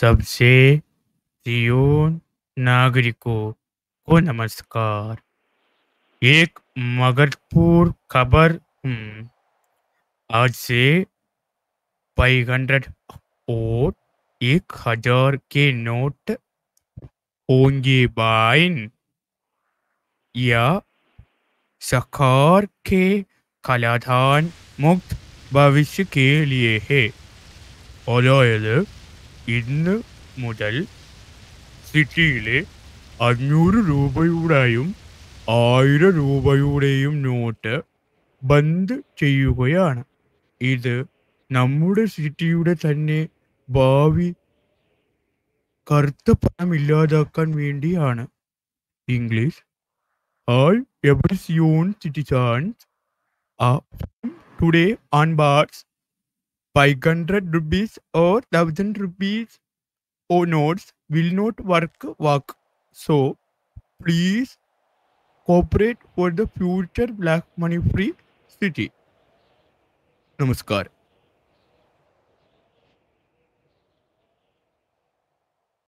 सबसे सियोन नागरिकों को नमस्कार। एक मगरपुर खबर आज से फाइव हंड्रेड और एक हज़ार के नोट होंगे बाइन। या सखार के कलाधान मुक्त भविष्य के लिए है। ഇന്ന് മുതൽ സിറ്റിയിലെ അഞ്ഞൂറ് രൂപയുടെയും ആയിരം രൂപയുടെയും നോട്ട് ബന്ദ് ചെയ്യുകയാണ്. ഇത് നമ്മുടെ സിറ്റിയുടെ തന്നെ ഭാവി കറുത്ത പണം ഇല്ലാതാക്കാൻ വേണ്ടിയാണ്. ഇംഗ്ലീഷ് all every സിയോൺ citizens are today on bars 500 rupees or 1000 rupees? Or notes will not work work. So please cooperate for the future black money free city. Namaskar